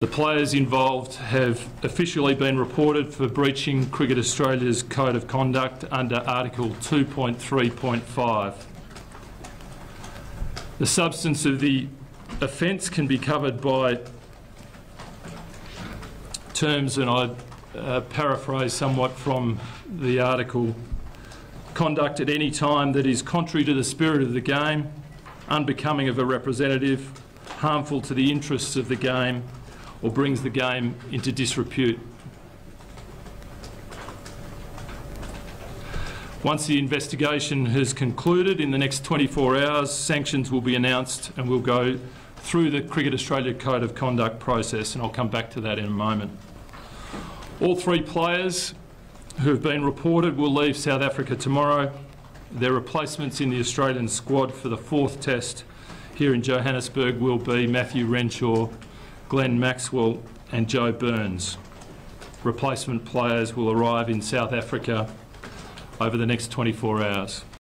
The players involved have officially been reported for breaching Cricket Australia's Code of Conduct under Article 2.3.5. The substance of the offence can be covered by terms, and I uh, paraphrase somewhat from the article, conduct at any time that is contrary to the spirit of the game, unbecoming of a representative, harmful to the interests of the game, or brings the game into disrepute. Once the investigation has concluded in the next 24 hours, sanctions will be announced and we'll go through the Cricket Australia Code of Conduct process, and I'll come back to that in a moment. All three players who have been reported will leave South Africa tomorrow. Their replacements in the Australian squad for the fourth test here in Johannesburg will be Matthew Renshaw, Glenn Maxwell and Joe Burns. Replacement players will arrive in South Africa over the next 24 hours.